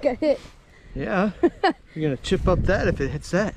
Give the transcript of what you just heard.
Get hit. Yeah. You're gonna chip up that if it hits that.